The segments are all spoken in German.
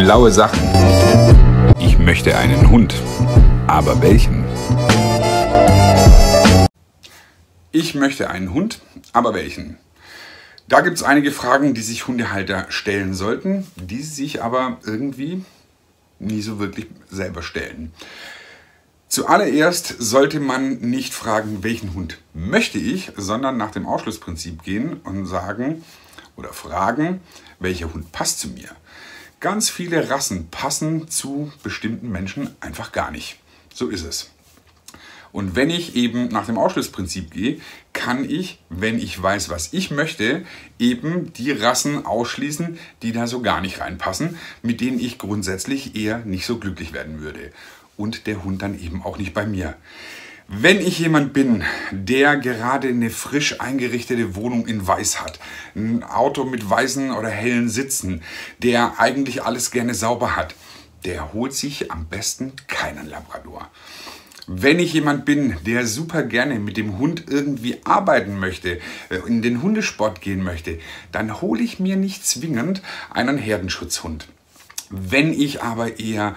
Schlaue Sachen. Ich möchte einen Hund. Aber welchen? Ich möchte einen Hund, aber welchen? Da gibt es einige Fragen, die sich Hundehalter stellen sollten, die sich aber irgendwie nie so wirklich selber stellen. Zuallererst sollte man nicht fragen, welchen Hund möchte ich, sondern nach dem Ausschlussprinzip gehen und sagen oder fragen, welcher Hund passt zu mir. Ganz viele Rassen passen zu bestimmten Menschen einfach gar nicht. So ist es. Und wenn ich eben nach dem Ausschlussprinzip gehe, kann ich, wenn ich weiß, was ich möchte, eben die Rassen ausschließen, die da so gar nicht reinpassen, mit denen ich grundsätzlich eher nicht so glücklich werden würde. Und der Hund dann eben auch nicht bei mir. Wenn ich jemand bin, der gerade eine frisch eingerichtete Wohnung in Weiß hat, ein Auto mit weißen oder hellen Sitzen, der eigentlich alles gerne sauber hat, der holt sich am besten keinen Labrador. Wenn ich jemand bin, der super gerne mit dem Hund irgendwie arbeiten möchte, äh, in den Hundesport gehen möchte, dann hole ich mir nicht zwingend einen Herdenschutzhund. Wenn ich aber eher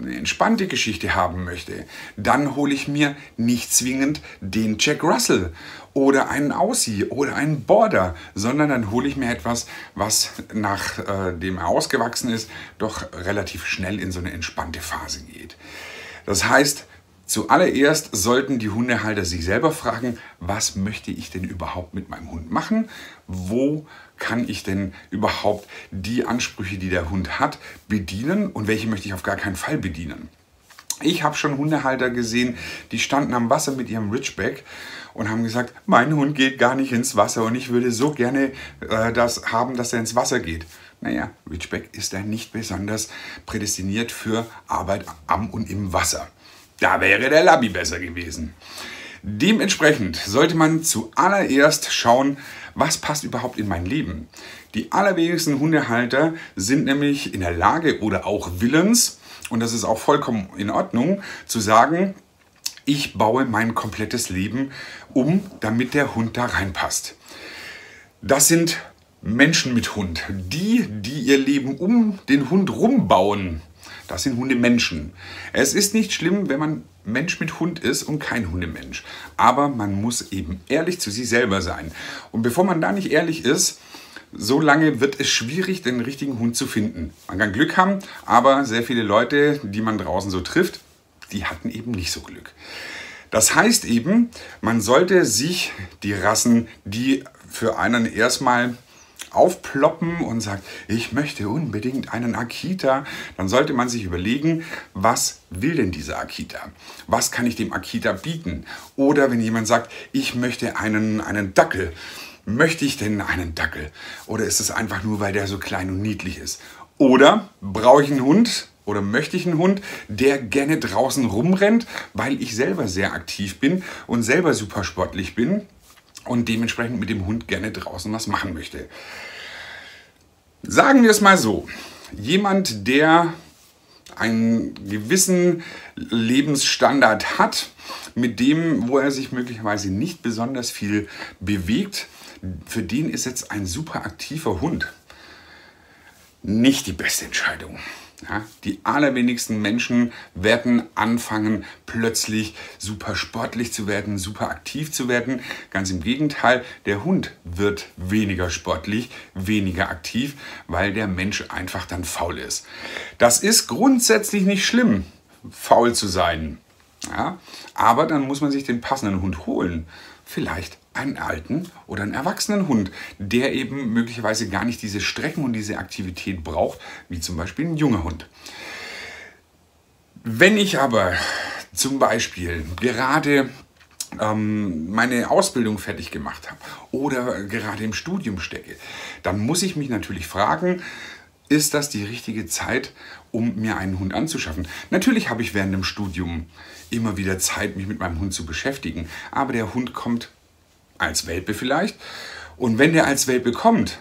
eine entspannte Geschichte haben möchte, dann hole ich mir nicht zwingend den Jack Russell oder einen Aussie oder einen Border, sondern dann hole ich mir etwas, was nachdem äh, er ausgewachsen ist, doch relativ schnell in so eine entspannte Phase geht. Das heißt, Zuallererst sollten die Hundehalter sich selber fragen, was möchte ich denn überhaupt mit meinem Hund machen? Wo kann ich denn überhaupt die Ansprüche, die der Hund hat, bedienen und welche möchte ich auf gar keinen Fall bedienen? Ich habe schon Hundehalter gesehen, die standen am Wasser mit ihrem Ridgeback und haben gesagt, mein Hund geht gar nicht ins Wasser und ich würde so gerne äh, das haben, dass er ins Wasser geht. Naja, Ridgeback ist da nicht besonders prädestiniert für Arbeit am und im Wasser. Da wäre der Labby besser gewesen. Dementsprechend sollte man zuallererst schauen, was passt überhaupt in mein Leben. Die allerwenigsten Hundehalter sind nämlich in der Lage oder auch willens, und das ist auch vollkommen in Ordnung, zu sagen, ich baue mein komplettes Leben um, damit der Hund da reinpasst. Das sind Menschen mit Hund. Die, die ihr Leben um den Hund rumbauen, das sind Hundemenschen. Es ist nicht schlimm, wenn man Mensch mit Hund ist und kein Hundemensch. Aber man muss eben ehrlich zu sich selber sein. Und bevor man da nicht ehrlich ist, so lange wird es schwierig, den richtigen Hund zu finden. Man kann Glück haben, aber sehr viele Leute, die man draußen so trifft, die hatten eben nicht so Glück. Das heißt eben, man sollte sich die Rassen, die für einen erstmal aufploppen und sagt, ich möchte unbedingt einen Akita, dann sollte man sich überlegen, was will denn dieser Akita? Was kann ich dem Akita bieten? Oder wenn jemand sagt, ich möchte einen, einen Dackel, möchte ich denn einen Dackel? Oder ist es einfach nur, weil der so klein und niedlich ist? Oder brauche ich einen Hund, oder möchte ich einen Hund, der gerne draußen rumrennt, weil ich selber sehr aktiv bin und selber super sportlich bin und dementsprechend mit dem Hund gerne draußen was machen möchte. Sagen wir es mal so, jemand, der einen gewissen Lebensstandard hat, mit dem, wo er sich möglicherweise nicht besonders viel bewegt, für den ist jetzt ein super aktiver Hund nicht die beste Entscheidung. Ja, die allerwenigsten Menschen werden anfangen, plötzlich super sportlich zu werden, super aktiv zu werden. Ganz im Gegenteil, der Hund wird weniger sportlich, weniger aktiv, weil der Mensch einfach dann faul ist. Das ist grundsätzlich nicht schlimm, faul zu sein. Ja, aber dann muss man sich den passenden Hund holen. Vielleicht einen alten oder einen erwachsenen Hund, der eben möglicherweise gar nicht diese Strecken und diese Aktivität braucht, wie zum Beispiel ein junger Hund. Wenn ich aber zum Beispiel gerade ähm, meine Ausbildung fertig gemacht habe oder gerade im Studium stecke, dann muss ich mich natürlich fragen, ist das die richtige Zeit, um mir einen Hund anzuschaffen? Natürlich habe ich während dem Studium immer wieder Zeit, mich mit meinem Hund zu beschäftigen, aber der Hund kommt als Welpe vielleicht. Und wenn der als Welpe kommt,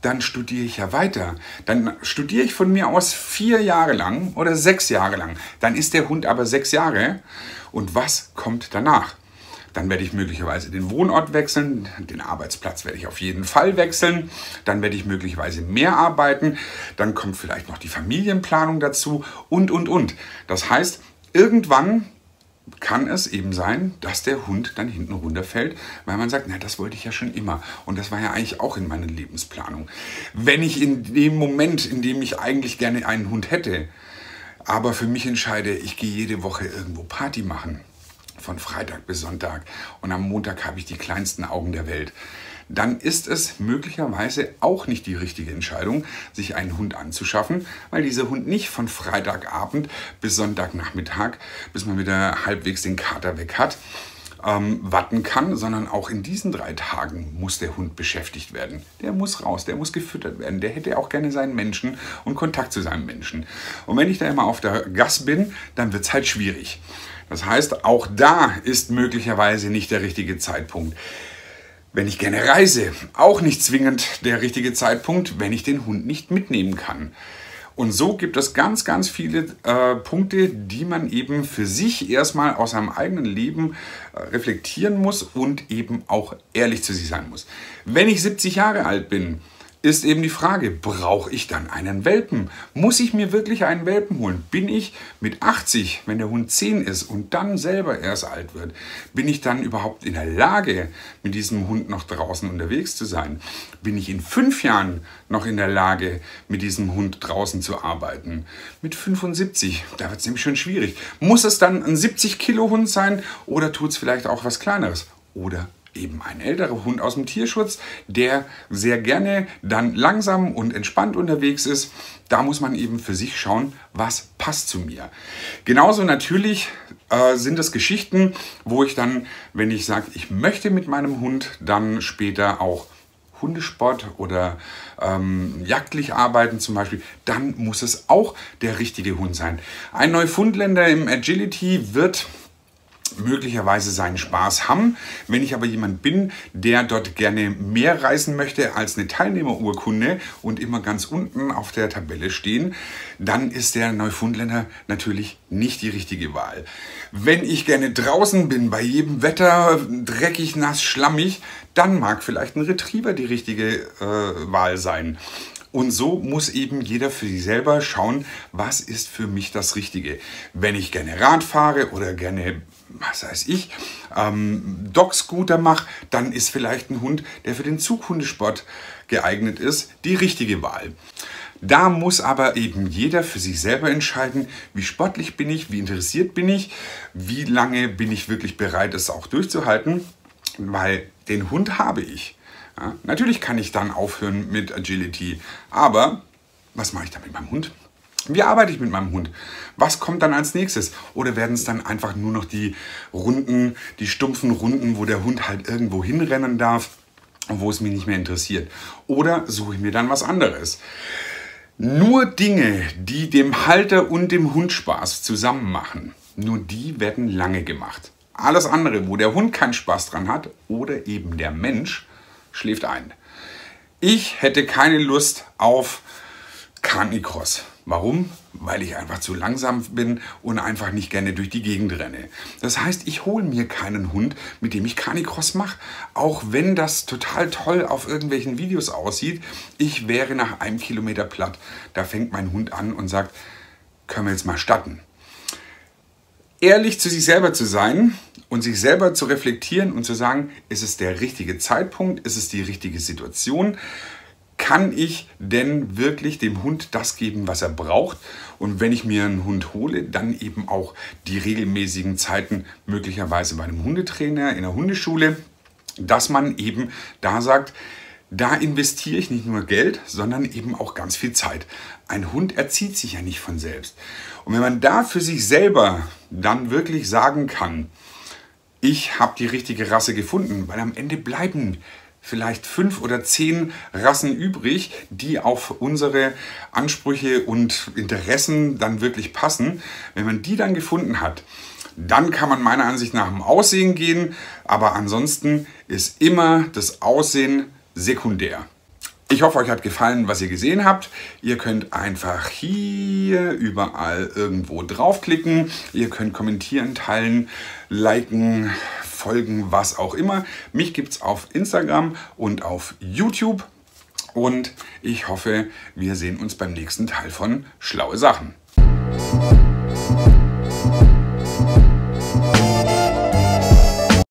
dann studiere ich ja weiter. Dann studiere ich von mir aus vier Jahre lang oder sechs Jahre lang. Dann ist der Hund aber sechs Jahre. Und was kommt danach? Dann werde ich möglicherweise den Wohnort wechseln, den Arbeitsplatz werde ich auf jeden Fall wechseln. Dann werde ich möglicherweise mehr arbeiten. Dann kommt vielleicht noch die Familienplanung dazu und, und, und. Das heißt, irgendwann kann es eben sein, dass der Hund dann hinten runterfällt, weil man sagt, na, das wollte ich ja schon immer. Und das war ja eigentlich auch in meiner Lebensplanung. Wenn ich in dem Moment, in dem ich eigentlich gerne einen Hund hätte, aber für mich entscheide, ich gehe jede Woche irgendwo Party machen, von Freitag bis Sonntag, und am Montag habe ich die kleinsten Augen der Welt, dann ist es möglicherweise auch nicht die richtige Entscheidung, sich einen Hund anzuschaffen, weil dieser Hund nicht von Freitagabend bis Sonntagnachmittag, bis man wieder halbwegs den Kater weg hat, ähm, watten kann, sondern auch in diesen drei Tagen muss der Hund beschäftigt werden. Der muss raus, der muss gefüttert werden, der hätte auch gerne seinen Menschen und Kontakt zu seinem Menschen. Und wenn ich da immer auf der Gas bin, dann wird es halt schwierig. Das heißt, auch da ist möglicherweise nicht der richtige Zeitpunkt. Wenn ich gerne reise, auch nicht zwingend der richtige Zeitpunkt, wenn ich den Hund nicht mitnehmen kann. Und so gibt es ganz, ganz viele äh, Punkte, die man eben für sich erstmal aus seinem eigenen Leben äh, reflektieren muss und eben auch ehrlich zu sich sein muss. Wenn ich 70 Jahre alt bin, ist eben die Frage, brauche ich dann einen Welpen? Muss ich mir wirklich einen Welpen holen? Bin ich mit 80, wenn der Hund 10 ist und dann selber erst alt wird, bin ich dann überhaupt in der Lage, mit diesem Hund noch draußen unterwegs zu sein? Bin ich in fünf Jahren noch in der Lage, mit diesem Hund draußen zu arbeiten? Mit 75, da wird es nämlich schon schwierig. Muss es dann ein 70 Kilo Hund sein oder tut es vielleicht auch was Kleineres? Oder eben ein älterer Hund aus dem Tierschutz, der sehr gerne dann langsam und entspannt unterwegs ist. Da muss man eben für sich schauen, was passt zu mir. Genauso natürlich äh, sind es Geschichten, wo ich dann, wenn ich sage, ich möchte mit meinem Hund dann später auch Hundesport oder ähm, jagdlich arbeiten zum Beispiel, dann muss es auch der richtige Hund sein. Ein Neufundländer im Agility wird möglicherweise seinen Spaß haben. Wenn ich aber jemand bin, der dort gerne mehr reisen möchte als eine Teilnehmerurkunde und immer ganz unten auf der Tabelle stehen, dann ist der Neufundländer natürlich nicht die richtige Wahl. Wenn ich gerne draußen bin, bei jedem Wetter, dreckig, nass, schlammig, dann mag vielleicht ein Retriever die richtige äh, Wahl sein. Und so muss eben jeder für sich selber schauen, was ist für mich das Richtige. Wenn ich gerne Rad fahre oder gerne was weiß ich, ähm, Dog-Scooter mache, dann ist vielleicht ein Hund, der für den Zughundesport geeignet ist, die richtige Wahl. Da muss aber eben jeder für sich selber entscheiden, wie sportlich bin ich, wie interessiert bin ich, wie lange bin ich wirklich bereit, es auch durchzuhalten, weil den Hund habe ich. Ja, natürlich kann ich dann aufhören mit Agility, aber was mache ich dann mit meinem Hund? Wie arbeite ich mit meinem Hund? Was kommt dann als nächstes? Oder werden es dann einfach nur noch die Runden, die stumpfen Runden, wo der Hund halt irgendwo hinrennen darf, wo es mich nicht mehr interessiert? Oder suche ich mir dann was anderes? Nur Dinge, die dem Halter und dem Hund Spaß zusammen machen, nur die werden lange gemacht. Alles andere, wo der Hund keinen Spaß dran hat oder eben der Mensch, schläft ein. Ich hätte keine Lust auf Canicross. Warum? Weil ich einfach zu langsam bin und einfach nicht gerne durch die Gegend renne. Das heißt, ich hole mir keinen Hund, mit dem ich Canicross mache. Auch wenn das total toll auf irgendwelchen Videos aussieht. Ich wäre nach einem Kilometer platt. Da fängt mein Hund an und sagt, können wir jetzt mal statten. Ehrlich zu sich selber zu sein und sich selber zu reflektieren und zu sagen, ist es der richtige Zeitpunkt, ist es die richtige Situation, kann ich denn wirklich dem Hund das geben, was er braucht? Und wenn ich mir einen Hund hole, dann eben auch die regelmäßigen Zeiten möglicherweise bei einem Hundetrainer in der Hundeschule, dass man eben da sagt, da investiere ich nicht nur Geld, sondern eben auch ganz viel Zeit. Ein Hund erzieht sich ja nicht von selbst. Und wenn man da für sich selber dann wirklich sagen kann, ich habe die richtige Rasse gefunden, weil am Ende bleiben vielleicht fünf oder zehn Rassen übrig, die auf unsere Ansprüche und Interessen dann wirklich passen. Wenn man die dann gefunden hat, dann kann man meiner Ansicht nach im Aussehen gehen, aber ansonsten ist immer das Aussehen sekundär. Ich hoffe, euch hat gefallen, was ihr gesehen habt. Ihr könnt einfach hier überall irgendwo draufklicken. Ihr könnt kommentieren, teilen, liken, folgen, was auch immer. Mich gibt es auf Instagram und auf YouTube. Und ich hoffe, wir sehen uns beim nächsten Teil von Schlaue Sachen.